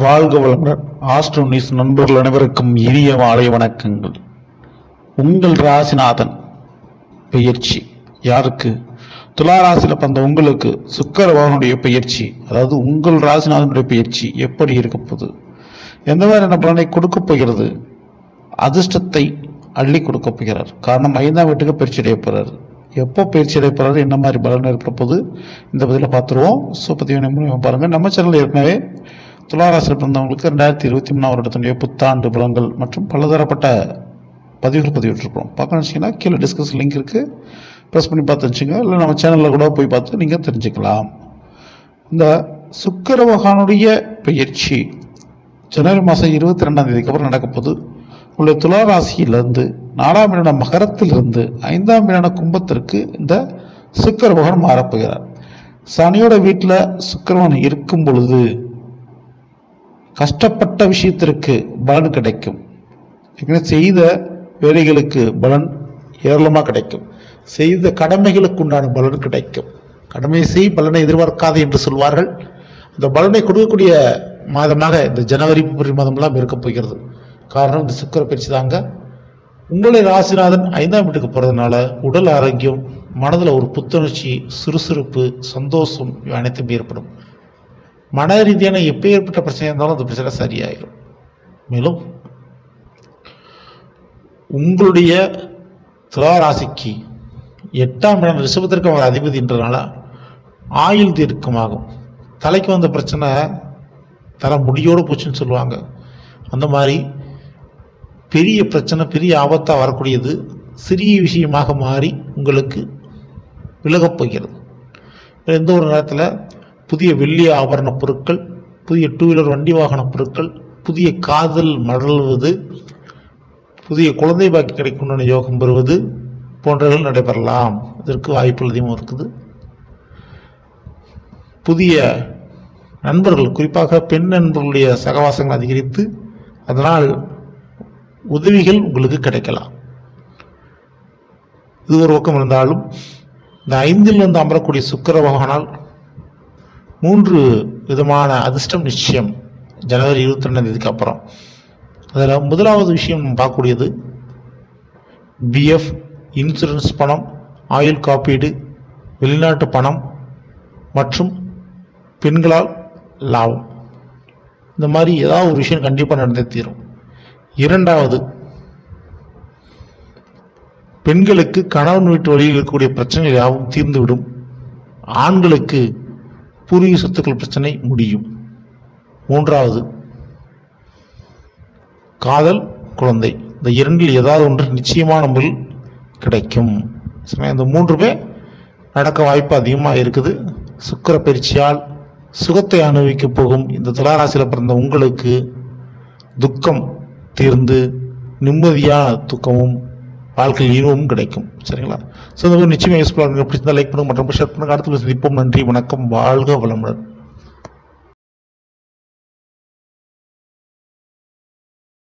வாழ்க வளமுடன். Astro news நண்பர்கள் அனைவருக்கும் இனிய மாலை வணக்கங்கள். உங்கள் ராசிநாதன் பயிற்சி யாருக்கு? துலா ராசியில் பிறந்த உங்களுக்கு சுக்கர பயிற்சி அதாவது உங்கள் ராசிநாதனுடைய பயிற்சி எப்படி இருக்க போகுது? எந்த மாதிரியான பலனை கொடுக்க போகிறது? அதிர்ஷ்டத்தை அள்ளி கொடுக்க போகிறார். காரணம் ஐந்தாம் வீட்டுக்கு பயிற்சி அடைய போகிறார் எப்போ பயிற்சி அடைப்படுறாரு என்ன மாதிரி பலன் இருக்கிற போது இந்த பதில பார்த்துருவோம். ஸோ பதிவு பாருங்கள் நம்ம சேனல் ஏற்கனவே துளாராசியில் பிறந்தவங்களுக்கு ரெண்டாயிரத்தி இருபத்தி மூணாம் வருடத்தினுடைய புத்தாண்டு பலன்கள் மற்றும் பலதரப்பட்ட பதிவுகள் பதிவிட்டிருக்கிறோம். பார்க்க வச்சிங்கன்னா கீழே டிஸ்கஸ் லிங்க் இருக்குது ப்ரெஸ் பண்ணி பார்த்து வச்சுங்க இல்லை நம்ம சேனலில் கூட போய் பார்த்து நீங்கள் தெரிஞ்சுக்கலாம். இந்த சுக்கர பகவானுடைய பயிற்சி ஜனவரி மாதம் இருபத்தி ரெண்டாம் தேதிக்கு அப்புறம் நடக்க உங்களுடைய துலா ராசியிலிருந்து நாலாம் இடம் மகரத்திலிருந்து ஐந்தாம் இடம் கும்பத்திற்கு இந்த சுக்கர பகவான் மாறப்போகிறார். சனியோட வீட்டில் சுக்கரவன் இருக்கும் பொழுது கஷ்டப்பட்ட விஷயத்திற்கு பலன் கிடைக்கும். ஏற்கனவே செய்த வேலைகளுக்கு பலன் ஏராளமாக கிடைக்கும். செய்த கடமைகளுக்கு உண்டான பலன் கிடைக்கும். கடமை செய் பலனை எதிர்பார்க்காது என்று சொல்வார்கள். அந்த பலனை கொடுக்கக்கூடிய மாதமாக இந்த ஜனவரி பிப்ரவரி மாதம்லாம் இருக்க போகிறது. காரணம் இந்த சுக்கர பயிற்சி தாங்க. உங்களை ராசிநாதன் ஐந்தாம் வீட்டுக்கு போகிறதுனால உடல் ஆரோக்கியம் மனதில் ஒரு புத்துணர்ச்சி சுறுசுறுப்பு சந்தோஷம் இவை அனைத்தும் ஏற்படும். மன ரீதியான எப்போ ஏற்பட்ட பிரச்சனை இருந்தாலும் அந்த பிரச்சனை சரியாயிடும் மேலும் உங்களுடைய துளாராசிக்கு எட்டாம் இடம் ரிஷபத்திற்கு அவர் அதிபதின்றனால ஆயுள் தீர்க்கமாகும். தலைக்கு வந்த பிரச்சனை தலை முடியோடு போச்சுன்னு சொல்லுவாங்க. அந்த மாதிரி பெரிய பிரச்சனை பெரிய ஆபத்தாக வரக்கூடியது சிறிய விஷயமாக மாறி உங்களுக்கு விலகப் போகிறது. எந்த ஒரு நேரத்தில் புதிய வெள்ளி ஆபரண பொருட்கள் புதிய டூ வீலர் வண்டி வாகன பொருட்கள் புதிய காதல் மடல்வது புதிய குழந்தை பாக்கி கிடைக்கும் யோகம் பெறுவது போன்றவைகள் நடைபெறலாம். இதற்கு வாய்ப்புகள் அதிகமாக இருக்குது. புதிய நண்பர்கள் குறிப்பாக பெண் நண்பர்களுடைய சகவாசங்கள் அதிகரித்து அதனால் உதவிகள் உங்களுக்கு கிடைக்கலாம். இது ஒரு பக்கம் இருந்தாலும் இந்த ஐந்தில் வந்து அமரக்கூடிய சுக்கர பகவானால் மூன்று விதமான அதிர்ஷ்டம் நிச்சயம் ஜனவரி இருபத்தி ரெண்டாம் தேதிக்கு அப்புறம். அதில் முதலாவது விஷயம் நம்ம பார்க்கக்கூடியது பிஎஃப் இன்சூரன்ஸ் பணம் ஆயுள் காப்பீடு வெளிநாட்டு பணம் மற்றும் பெண்களால் லாபம். இந்த மாதிரி ஏதாவது ஒரு விஷயம் கண்டிப்பாக நடந்தே தீரும். இரண்டாவது பெண்களுக்கு கணவன் வீட்டு வழியில் இருக்கக்கூடிய பிரச்சனைகள் யாவும் தீர்ந்துவிடும். ஆண்களுக்கு பூர்வீக சொத்துக்கள் பிரச்சனை முடியும். மூன்றாவது காதல் குழந்தை. இந்த இரண்டில் ஏதாவது ஒன்று நிச்சயமான முறையில் கிடைக்கும். சமயம் இந்த மூன்றுமே நடக்க வாய்ப்பு அதிகமாக இருக்குது. சுக்கிர பயிற்சியால் சுகத்தை அனுபவிக்க போகும். இந்த துளாராசியில் பிறந்த உங்களுக்கு துக்கம் தீர்ந்து நிம்மதியான துக்கமும் வாழ்க்கையில் இருவும் கிடைக்கும். சரிங்களா? ஸோ இந்த ஒரு நிச்சயமாக யூஸ்ஃபுல்லாக பிடிச்சிருந்தா லைக் பண்ணுங்க. மற்றும் ஷேர் பண்ணுங்க. அடுத்து சந்திப்போம். நன்றி. வணக்கம். வாழ்க வளமுடன்.